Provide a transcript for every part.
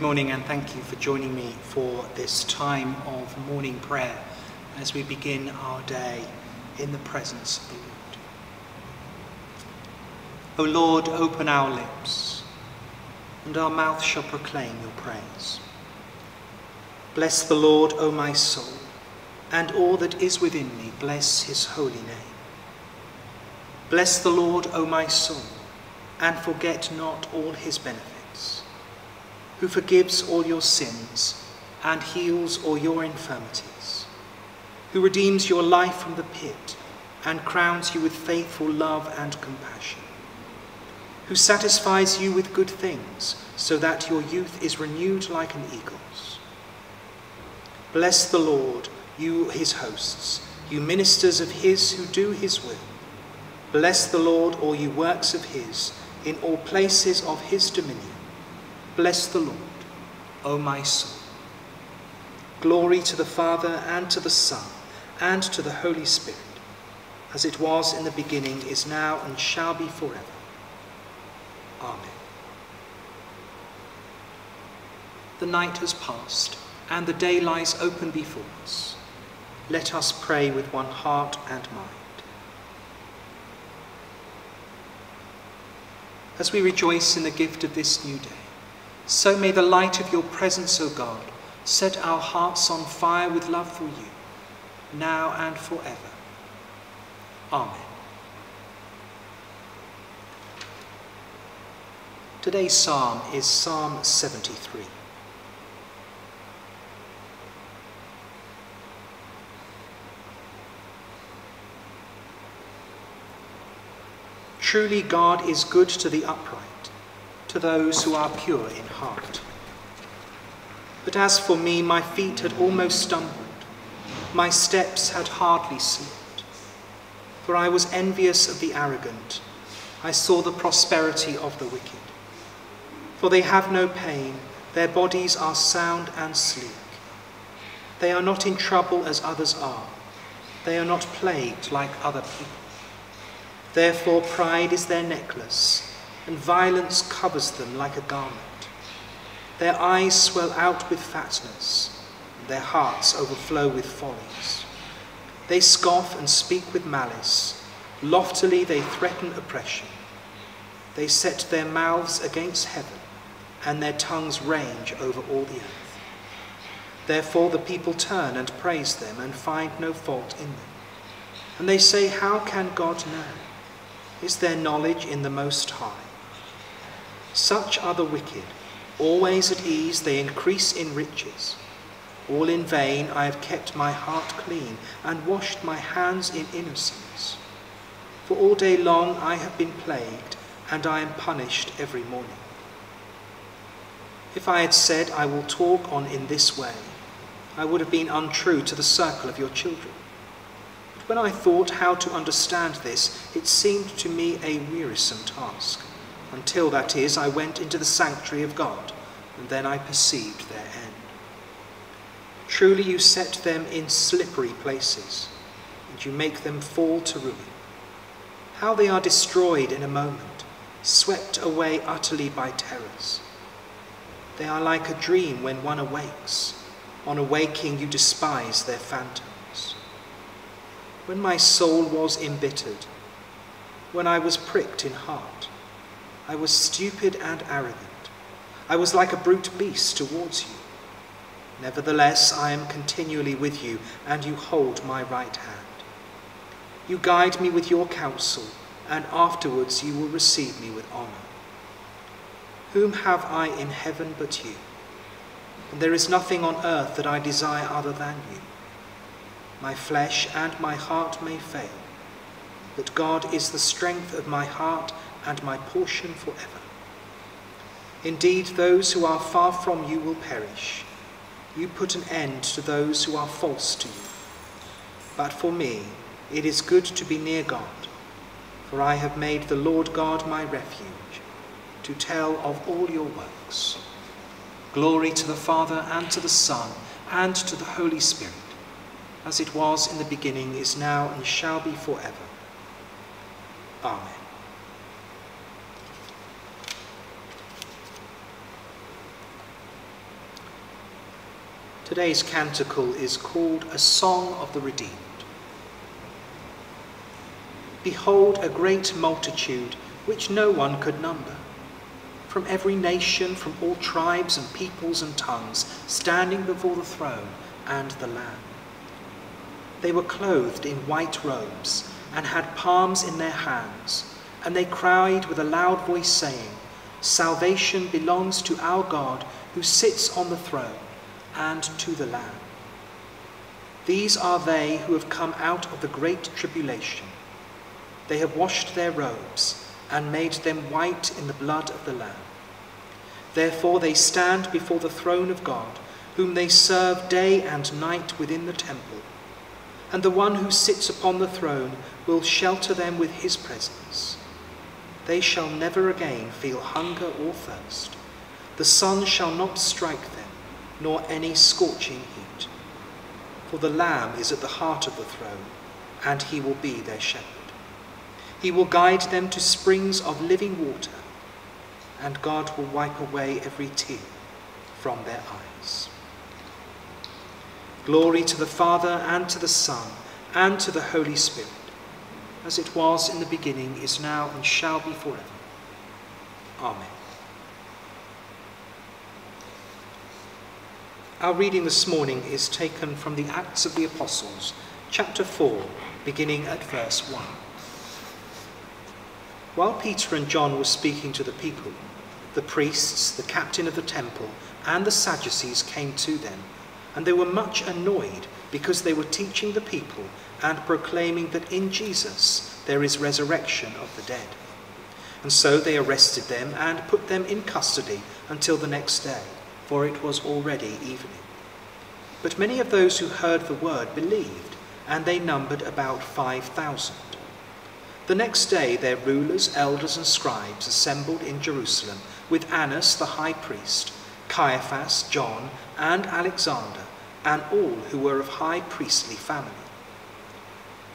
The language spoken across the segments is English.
Good morning and thank you for joining me for this time of morning prayer as we begin our day in the presence of the Lord. O Lord, open our lips, and our mouth shall proclaim your praise. Bless the Lord, O my soul, and all that is within me, bless his holy name. Bless the Lord, O my soul, and forget not all his benefits who forgives all your sins and heals all your infirmities, who redeems your life from the pit and crowns you with faithful love and compassion, who satisfies you with good things so that your youth is renewed like an eagle's. Bless the Lord, you his hosts, you ministers of his who do his will. Bless the Lord, all you works of his, in all places of his dominion. Bless the Lord, O my soul. Glory to the Father, and to the Son, and to the Holy Spirit, as it was in the beginning, is now, and shall be forever. Amen. The night has passed, and the day lies open before us. Let us pray with one heart and mind. As we rejoice in the gift of this new day, so may the light of your presence, O God, set our hearts on fire with love for you, now and forever. Amen. Today's psalm is Psalm 73. Truly God is good to the upright to those who are pure in heart. But as for me, my feet had almost stumbled, my steps had hardly slipped. For I was envious of the arrogant, I saw the prosperity of the wicked. For they have no pain, their bodies are sound and sleek. They are not in trouble as others are, they are not plagued like other people. Therefore, pride is their necklace and violence covers them like a garment. Their eyes swell out with fatness, and their hearts overflow with follies. They scoff and speak with malice. Loftily they threaten oppression. They set their mouths against heaven, and their tongues range over all the earth. Therefore the people turn and praise them, and find no fault in them. And they say, How can God know? Is there knowledge in the Most High? Such are the wicked. Always at ease, they increase in riches. All in vain I have kept my heart clean and washed my hands in innocence. For all day long I have been plagued, and I am punished every morning. If I had said, I will talk on in this way, I would have been untrue to the circle of your children. But when I thought how to understand this, it seemed to me a wearisome task until, that is, I went into the sanctuary of God, and then I perceived their end. Truly you set them in slippery places, and you make them fall to ruin. How they are destroyed in a moment, swept away utterly by terrors. They are like a dream when one awakes. On awaking, you despise their phantoms. When my soul was embittered, when I was pricked in heart, I was stupid and arrogant. I was like a brute beast towards you. Nevertheless, I am continually with you, and you hold my right hand. You guide me with your counsel, and afterwards you will receive me with honour. Whom have I in heaven but you? And there is nothing on earth that I desire other than you. My flesh and my heart may fail, but God is the strength of my heart and my portion forever. Indeed, those who are far from you will perish. You put an end to those who are false to you. But for me, it is good to be near God, for I have made the Lord God my refuge, to tell of all your works. Glory to the Father, and to the Son, and to the Holy Spirit, as it was in the beginning, is now, and shall be forever. Amen. Today's canticle is called A Song of the Redeemed. Behold a great multitude which no one could number, from every nation, from all tribes and peoples and tongues, standing before the throne and the Lamb. They were clothed in white robes and had palms in their hands, and they cried with a loud voice, saying, Salvation belongs to our God who sits on the throne and to the Lamb. These are they who have come out of the great tribulation. They have washed their robes and made them white in the blood of the Lamb. Therefore they stand before the throne of God, whom they serve day and night within the temple. And the one who sits upon the throne will shelter them with his presence. They shall never again feel hunger or thirst. The sun shall not strike them nor any scorching heat. For the Lamb is at the heart of the throne, and he will be their shepherd. He will guide them to springs of living water, and God will wipe away every tear from their eyes. Glory to the Father, and to the Son, and to the Holy Spirit, as it was in the beginning, is now, and shall be forever. Amen. Our reading this morning is taken from the Acts of the Apostles, chapter 4, beginning at verse 1. While Peter and John were speaking to the people, the priests, the captain of the temple, and the Sadducees came to them, and they were much annoyed because they were teaching the people and proclaiming that in Jesus there is resurrection of the dead. And so they arrested them and put them in custody until the next day for it was already evening. But many of those who heard the word believed, and they numbered about 5,000. The next day their rulers, elders, and scribes assembled in Jerusalem with Annas the high priest, Caiaphas, John, and Alexander, and all who were of high priestly family.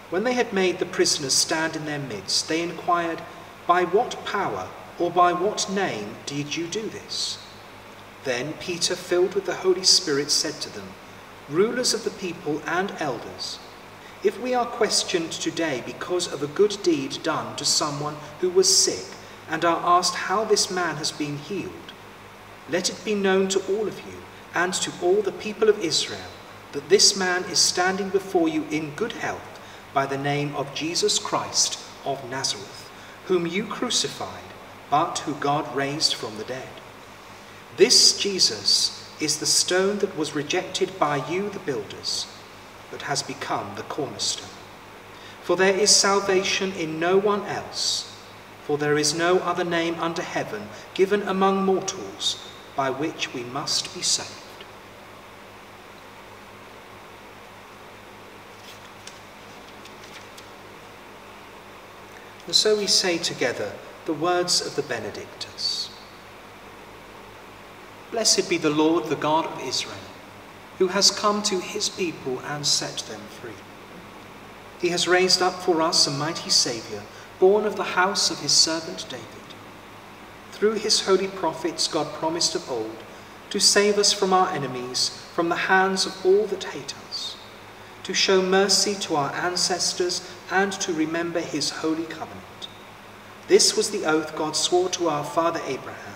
When they had made the prisoners stand in their midst, they inquired, By what power or by what name did you do this? Then Peter, filled with the Holy Spirit, said to them, Rulers of the people and elders, if we are questioned today because of a good deed done to someone who was sick, and are asked how this man has been healed, let it be known to all of you and to all the people of Israel that this man is standing before you in good health by the name of Jesus Christ of Nazareth, whom you crucified, but who God raised from the dead. This Jesus is the stone that was rejected by you, the builders, but has become the cornerstone. For there is salvation in no one else, for there is no other name under heaven given among mortals by which we must be saved. And so we say together the words of the Benedictus. Blessed be the Lord, the God of Israel, who has come to his people and set them free. He has raised up for us a mighty Saviour, born of the house of his servant David. Through his holy prophets, God promised of old to save us from our enemies, from the hands of all that hate us, to show mercy to our ancestors, and to remember his holy covenant. This was the oath God swore to our father Abraham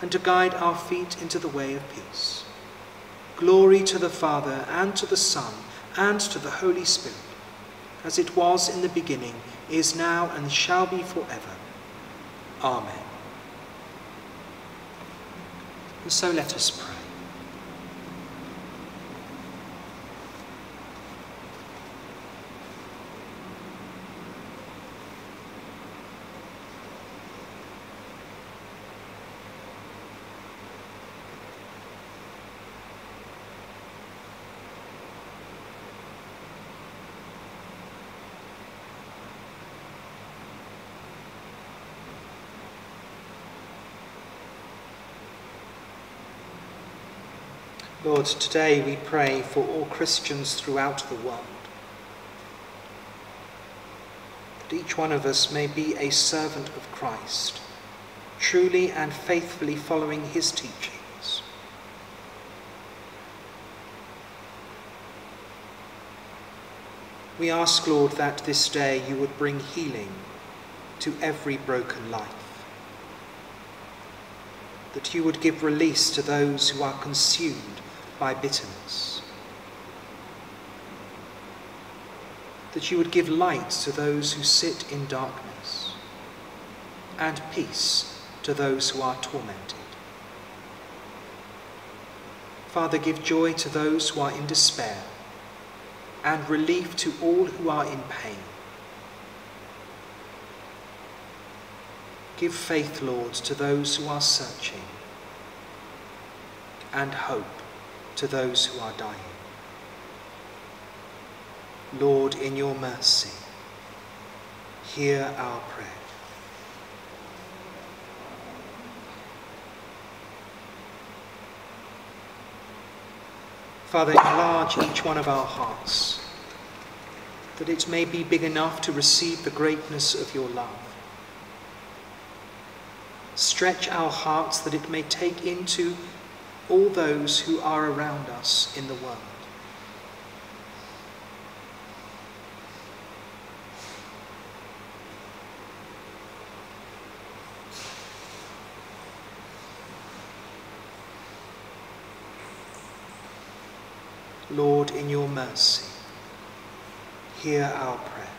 and to guide our feet into the way of peace. Glory to the Father, and to the Son, and to the Holy Spirit, as it was in the beginning, is now, and shall be forever. Amen. And so let us pray. Lord, today we pray for all Christians throughout the world. That each one of us may be a servant of Christ, truly and faithfully following his teachings. We ask, Lord, that this day you would bring healing to every broken life that you would give release to those who are consumed by bitterness. That you would give light to those who sit in darkness, and peace to those who are tormented. Father, give joy to those who are in despair, and relief to all who are in pain. Give faith, Lord, to those who are searching, and hope to those who are dying. Lord, in your mercy, hear our prayer. Father, enlarge each one of our hearts, that it may be big enough to receive the greatness of your love. Stretch our hearts that it may take into all those who are around us in the world. Lord, in your mercy, hear our prayer.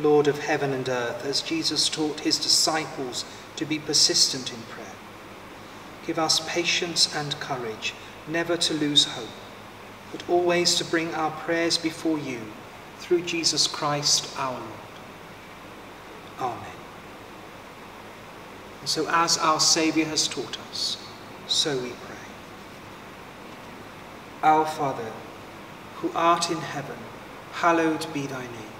Lord of heaven and earth, as Jesus taught his disciples to be persistent in prayer, give us patience and courage never to lose hope, but always to bring our prayers before you through Jesus Christ our Lord. Amen. And so, as our Saviour has taught us, so we pray. Our Father, who art in heaven, hallowed be thy name.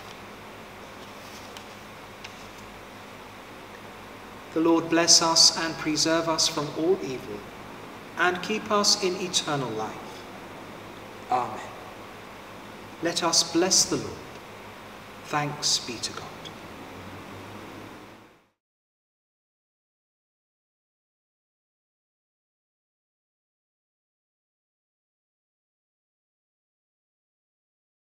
The Lord bless us and preserve us from all evil, and keep us in eternal life. Amen. Let us bless the Lord. Thanks be to God.